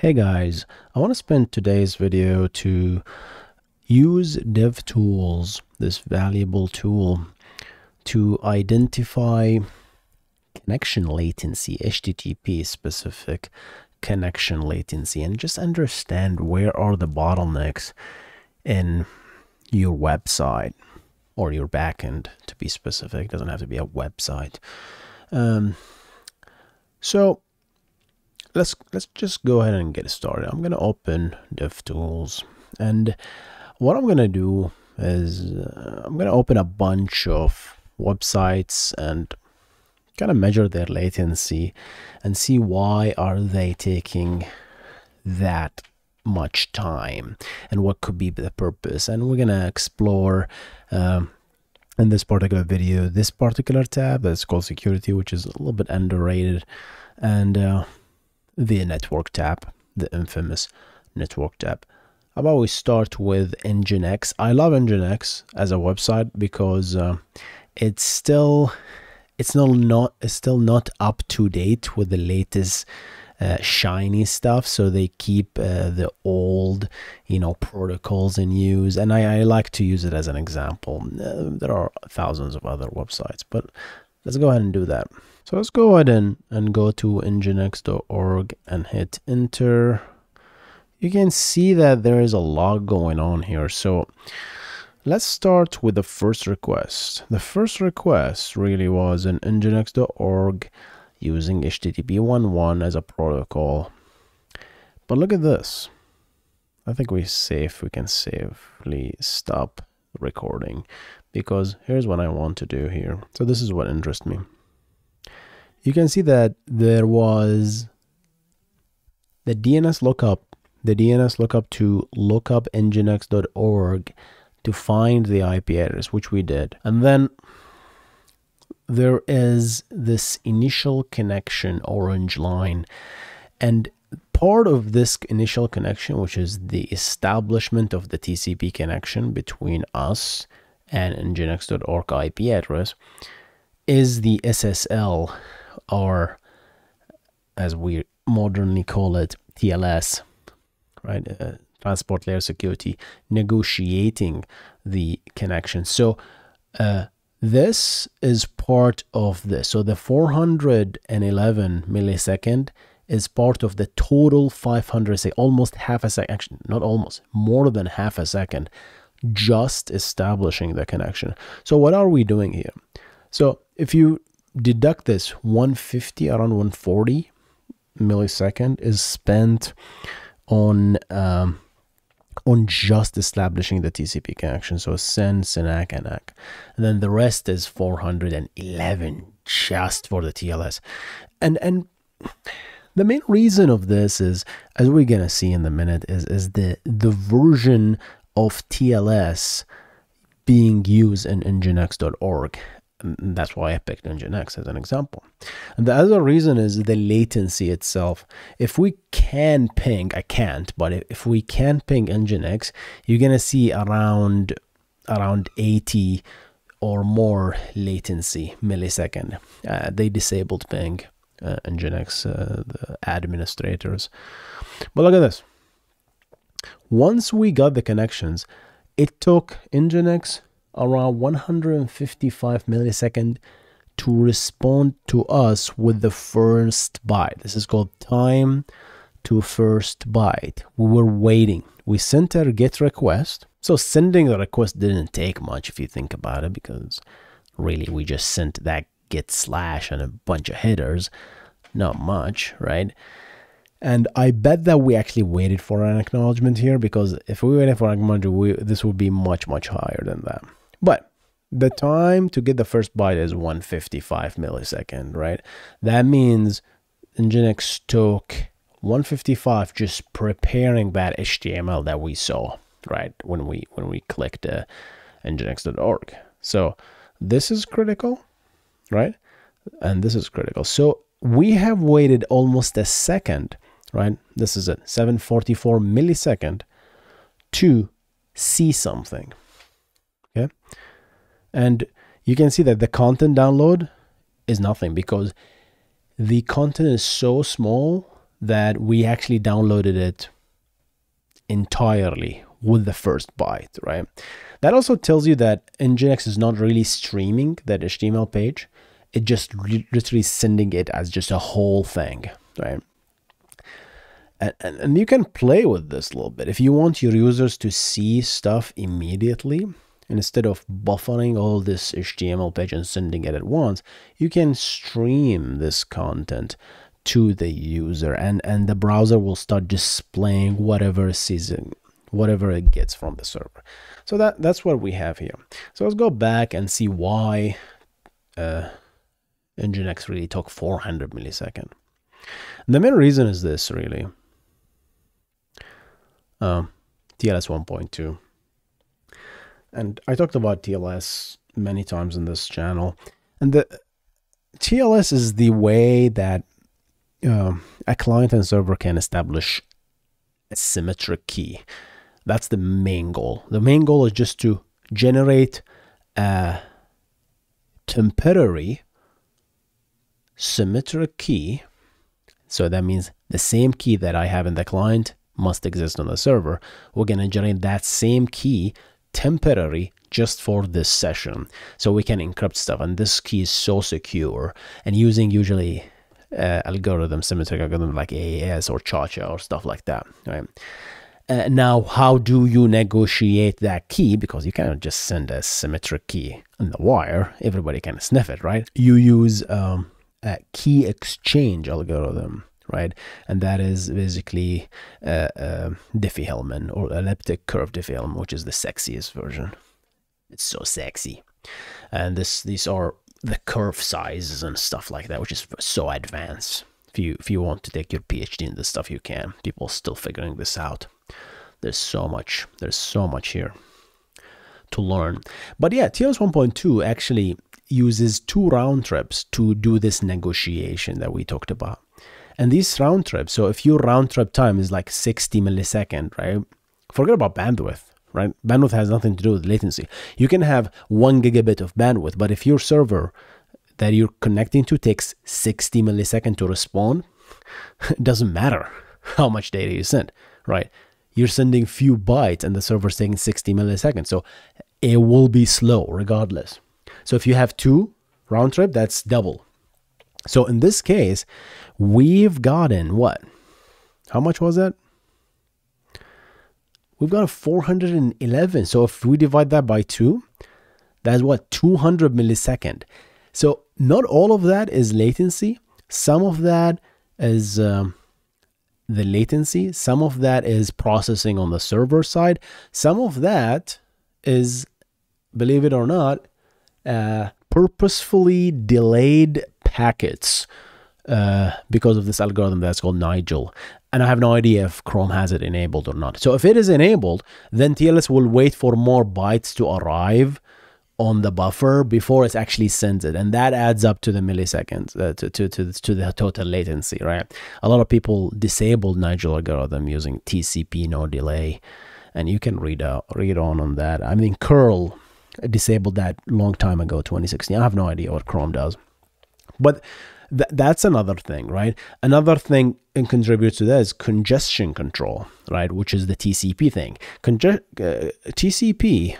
Hey guys, I want to spend today's video to use DevTools, this valuable tool, to identify connection latency, HTTP specific connection latency, and just understand where are the bottlenecks in your website or your backend to be specific. It doesn't have to be a website. Um, so let's let's just go ahead and get started. I'm gonna open DevTools, and what I'm gonna do is uh, I'm gonna open a bunch of websites and kind of measure their latency and see why are they taking that much time and what could be the purpose and we're gonna explore um, in this particular video this particular tab that's called security which is a little bit underrated and uh, the network tab, the infamous network tab. I've always start with Nginx. I love Nginx as a website because uh, it's still it's not not it's still not up to date with the latest uh, shiny stuff so they keep uh, the old you know protocols in use and I, I like to use it as an example uh, there are thousands of other websites but let's go ahead and do that so let's go ahead and, and go to nginx.org and hit enter. You can see that there is a lot going on here. So let's start with the first request. The first request really was in nginx.org using HTTP 1.1 as a protocol. But look at this. I think we safe we can safely stop recording because here's what I want to do here. So this is what interests me you can see that there was the DNS lookup, the DNS lookup to lookupnginx.org to find the IP address, which we did. And then there is this initial connection orange line. And part of this initial connection, which is the establishment of the TCP connection between us and nginx.org IP address, is the SSL or as we modernly call it, TLS, right? Uh, transport layer security, negotiating the connection. So uh, this is part of this. So the 411 millisecond is part of the total 500 say almost half a second, actually not almost, more than half a second, just establishing the connection. So what are we doing here? So if you deduct this 150 around 140 millisecond is spent on um, on just establishing the TCP connection. So SYN, SYN-ACK, and ACK. And then the rest is 411 just for the TLS. And and the main reason of this is, as we're gonna see in a minute, is is the the version of TLS being used in nginx.org and that's why I picked Nginx as an example. And the other reason is the latency itself. If we can ping, I can't, but if we can ping Nginx, you're gonna see around around 80 or more latency millisecond. Uh, they disabled ping uh, Nginx, uh, the administrators. But look at this. Once we got the connections, it took Nginx around 155 millisecond to respond to us with the first byte. This is called time to first byte. We were waiting. We sent our GET request. So sending the request didn't take much if you think about it because really we just sent that GET slash and a bunch of headers. Not much, right? And I bet that we actually waited for an acknowledgement here because if we waited for an acknowledgement, we, this would be much, much higher than that. But the time to get the first byte is 155 millisecond, right? That means Nginx took 155 just preparing that HTML that we saw, right? When we when we clicked uh, nginx.org. So this is critical, right? And this is critical. So we have waited almost a second, right? This is a 744 millisecond to see something. Okay. And you can see that the content download is nothing because the content is so small that we actually downloaded it entirely with the first byte, right? That also tells you that Nginx is not really streaming that HTML page. It just literally sending it as just a whole thing, right? And, and, and you can play with this a little bit. If you want your users to see stuff immediately, instead of buffering all this HTML page and sending it at once, you can stream this content to the user and, and the browser will start displaying whatever season whatever it gets from the server. So that that's what we have here. So let's go back and see why uh, Nginx really took 400 millisecond. The main reason is this really. Um, TLS 1.2. And I talked about TLS many times in this channel. And the TLS is the way that um, a client and server can establish a symmetric key. That's the main goal. The main goal is just to generate a temporary symmetric key. So that means the same key that I have in the client must exist on the server. We're going to generate that same key temporary just for this session. So we can encrypt stuff. And this key is so secure and using usually uh, algorithm, symmetric algorithm like AES or ChaCha or stuff like that. Right. Uh, now, how do you negotiate that key? Because you cannot just send a symmetric key on the wire. Everybody can sniff it, right? You use um, a key exchange algorithm, right? And that is basically uh, uh, Diffie-Hellman or elliptic curve Diffie-Hellman, which is the sexiest version. It's so sexy. And this these are the curve sizes and stuff like that, which is so advanced. If you if you want to take your PhD in this stuff, you can. People still figuring this out. There's so much. There's so much here to learn. But yeah, TLS 1.2 actually uses two round trips to do this negotiation that we talked about. And these round trips, so if your round trip time is like 60 millisecond, right? Forget about bandwidth, right? Bandwidth has nothing to do with latency. You can have one gigabit of bandwidth, but if your server that you're connecting to takes 60 millisecond to respond, it doesn't matter how much data you send, right? You're sending few bytes and the server's taking 60 milliseconds. So it will be slow regardless. So if you have two round trip, that's double. So in this case, we've gotten what? How much was that? We've got a 411. So if we divide that by two, that's what 200 millisecond. So not all of that is latency. Some of that is um, the latency. Some of that is processing on the server side. Some of that is, believe it or not, uh, purposefully delayed packets uh, because of this algorithm that's called Nagle. And I have no idea if Chrome has it enabled or not. So if it is enabled, then TLS will wait for more bytes to arrive on the buffer before it actually sends it. And that adds up to the milliseconds uh, to, to, to, to the total latency right? A lot of people disabled Nagle algorithm using tcp no delay. And you can read out read on on that. I mean curl disabled that long time ago 2016 i have no idea what chrome does but th- that's another thing right? Another thing and contributes to that is congestion control right? Which is the tcp thing. Conge- uh, tcp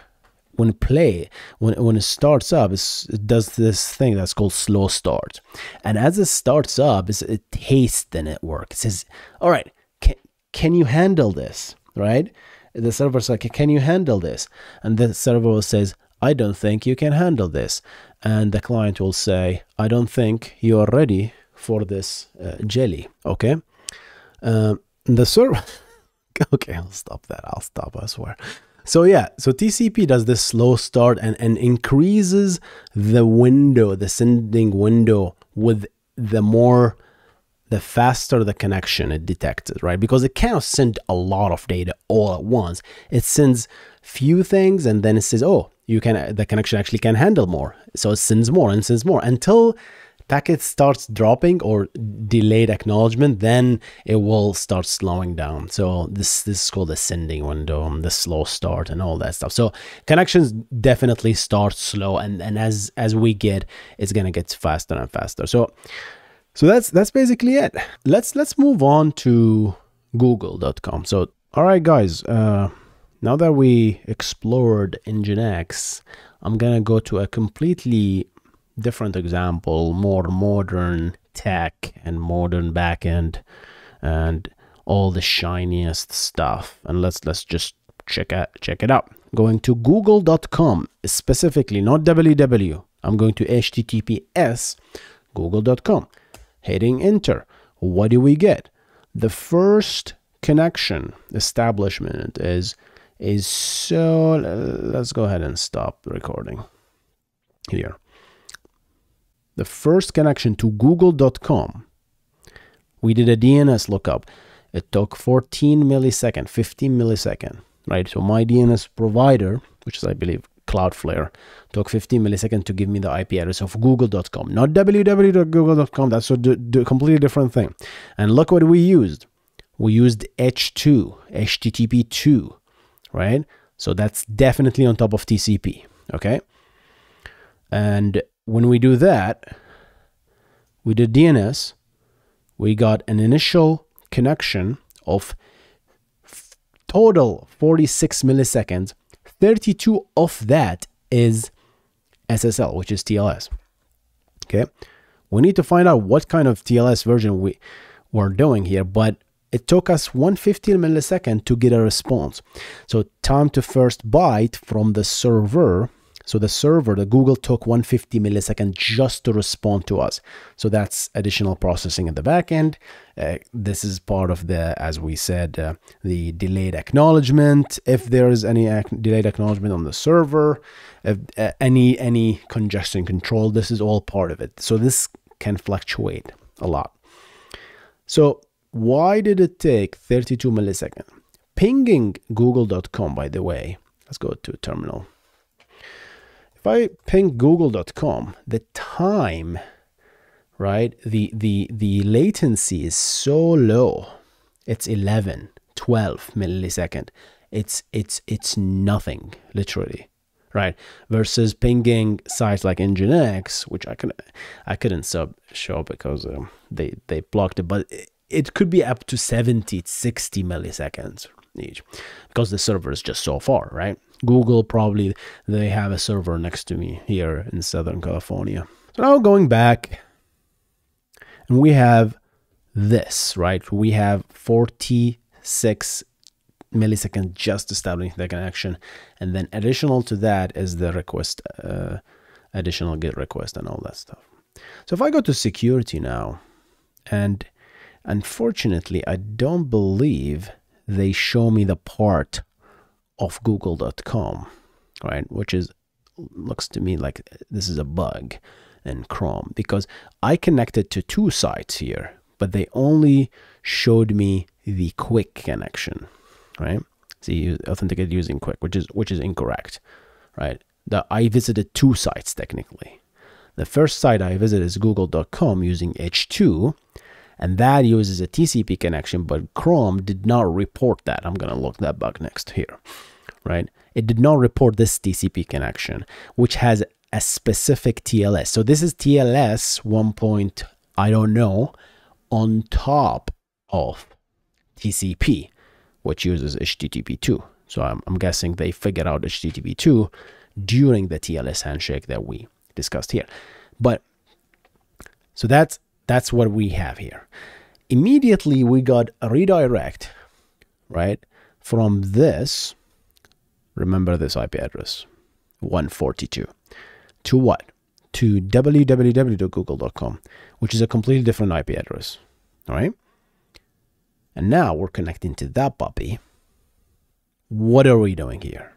when play when when it starts up it does this thing that's called slow start. And as it starts up it tastes the network. It says all right can, can you handle this? Right? The server's like can you handle this? And the server says i don't think you can handle this and the client will say i don't think you are ready for this uh, jelly okay um, the server okay i'll stop that i'll stop i swear so yeah, so TCP does this slow start and, and increases the window, the sending window with the more the faster the connection it detects right? Because it cannot send a lot of data all at once. It sends few things and then it says, oh, you can the connection actually can handle more. So it sends more and sends more until packet starts dropping or delayed acknowledgement, then it will start slowing down. So this this is called the sending window, the slow start, and all that stuff. So connections definitely start slow, and and as as we get, it's gonna get faster and faster. So So that's that's basically it. Let's let's move on to google.com. So all right guys, uh, now that we explored Nginx, I'm gonna go to a completely different example, more modern tech and modern backend and all the shiniest stuff. And let's let's just check out check it out. Going to google.com specifically, not www. I'm going to https google.com. Hitting enter. What do we get? The first connection establishment is is so let's go ahead and stop recording here. The first connection to google.com we did a dns lookup. It took 14 millisecond 15 millisecond right? So my dns provider which is i believe cloudflare took 15 milliseconds to give me the ip address of google.com not www.google.com that's a completely different thing. And look what we used. We used h2 http2 right? So that's definitely on top of TCP, okay? And when we do that, we did DNS, we got an initial connection of total 46 milliseconds. 32 of that is SSL, which is TLS. Okay. We need to find out what kind of TLS version we were doing here, but it took us 115 millisecond to get a response. So time to first byte from the server. So the server, the Google took 150 millisecond just to respond to us. So that's additional processing in the backend. Uh, this is part of the, as we said, uh, the delayed acknowledgement. If there is any ac delayed acknowledgement on the server, if, uh, any any congestion control, this is all part of it. So this can fluctuate a lot. So why did it take 32 milliseconds? Pinging google.com, by the way, let's go to terminal. If I ping google.com, the time, right, the, the, the latency is so low. It's 11, 12 millisecond. It's, it's, it's nothing, literally right? Versus pinging sites like Nginx, which I can I couldn't sub show because um, they they blocked it, but it could be up to 70, 60 milliseconds each because the server is just so far, right? Google probably, they have a server next to me here in Southern California. So now going back and we have this, right? We have 46 milliseconds just establishing the connection. And then additional to that is the request, uh, additional GET request and all that stuff. So if I go to security now and Unfortunately, I don't believe they show me the part of google.com, right? Which is looks to me like this is a bug in Chrome because I connected to two sites here, but they only showed me the QUIC connection, right? You authenticate using QUIC, which is which is incorrect, right? The I visited two sites technically. The first site I visited is google.com using H2 and that uses a TCP connection, but Chrome did not report that. I'm going to look that bug next here, right? It did not report this TCP connection, which has a specific TLS. So this is TLS 1. Point, I don't know, on top of TCP, which uses HTTP2. So I'm, I'm guessing they figured out HTTP2 during the TLS handshake that we discussed here. But so that's that's what we have here. Immediately we got a redirect, right, from this, remember this IP address, 142, to what? To www.google.com, which is a completely different IP address, all right? And now we're connecting to that puppy. What are we doing here?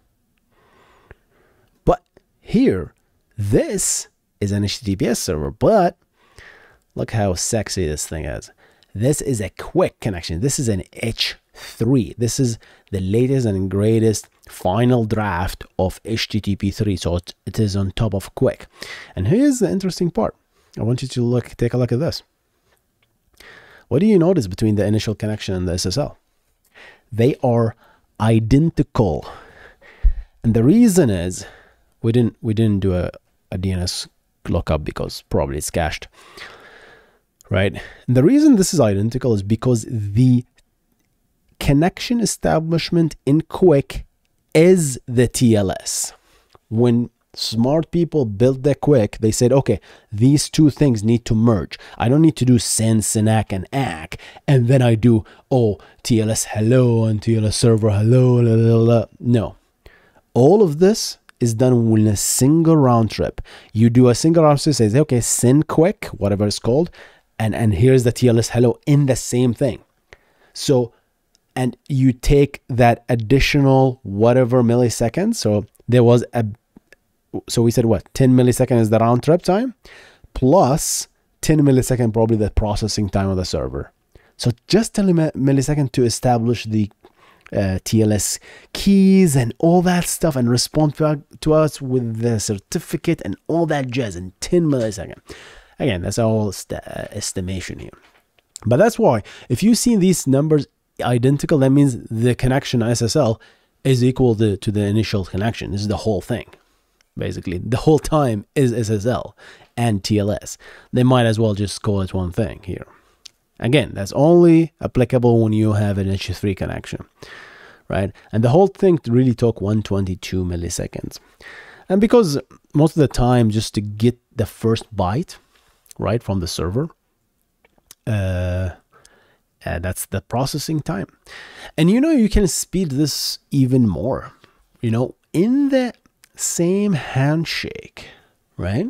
But here, this is an HTTPS server, but Look how sexy this thing is. This is a QUIC connection. This is an H3. This is the latest and greatest final draft of HTTP3. So it, it is on top of QUIC. And here's the interesting part. I want you to look, take a look at this. What do you notice between the initial connection and the SSL? They are identical. And the reason is we didn't we didn't do a, a DNS lookup because probably it's cached. Right? And the reason this is identical is because the connection establishment in QUIC is the TLS. When smart people built the QUIC, they said, okay, these two things need to merge. I don't need to do SYN, SYN-ACK, and ACK, and then I do, oh, TLS hello and TLS server hello. La, la, la. No. All of this is done in a single round trip. You do a single round trip, says, okay, send QUIC, whatever it's called, and, and here's the TLS hello in the same thing. So, and you take that additional whatever milliseconds. So there was a so we said what 10 millisecond is the round trip time plus 10 millisecond probably the processing time of the server so just 10 millisecond to establish the uh, TLS keys and all that stuff and respond to us with the certificate and all that jazz in 10 millisecond. Again, that's all uh, estimation here. But that's why if you see these numbers identical, that means the connection SSL is equal to, to the initial connection. This is the whole thing basically the whole time is SSL and TLS. They might as well just call it one thing here. Again, that's only applicable when you have an H3 connection, right? And the whole thing really took 122 milliseconds. And because most of the time, just to get the first byte, right, from the server, uh, uh, that's the processing time. And you know, you can speed this even more. You know, in the same handshake, right?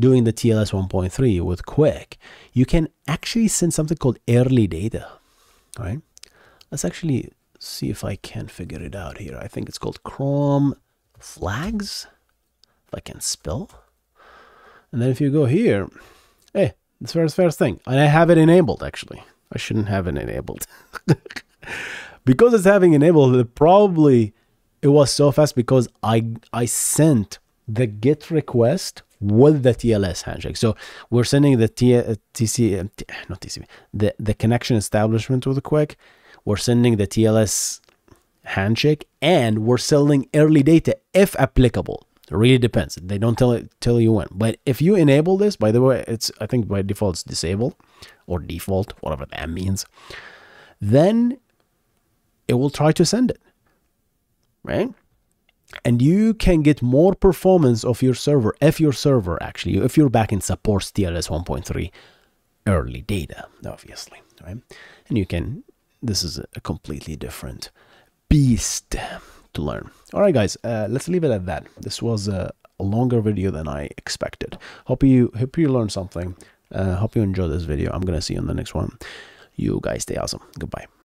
Doing the TLS 1.3 with QUIC, you can actually send something called early data, right? Let's actually see if I can figure it out here. I think it's called Chrome flags, if I can spell. And then if you go here, hey, it's first first thing. And I have it enabled actually. I shouldn't have it enabled. because it's having enabled, it probably it was so fast because I I sent the GET request with the TLS handshake. So we're sending the T, uh, TC, uh, not TCP, the, the connection establishment with the QUIC. We're sending the TLS handshake and we're sending early data if applicable. It really depends. They don't tell it tell you when. But if you enable this, by the way, it's I think by default it's disabled or default, whatever that means. Then it will try to send it right? And you can get more performance of your server if your server actually, if your backend supports TLS 1.3 early data, obviously, right? And you can, this is a completely different beast to learn. All right, guys, uh, let's leave it at that. This was a, a, longer video than I expected. Hope you hope you learned something. Uh, hope you enjoyed this video. I'm gonna see you in the next one. You guys stay awesome. Goodbye.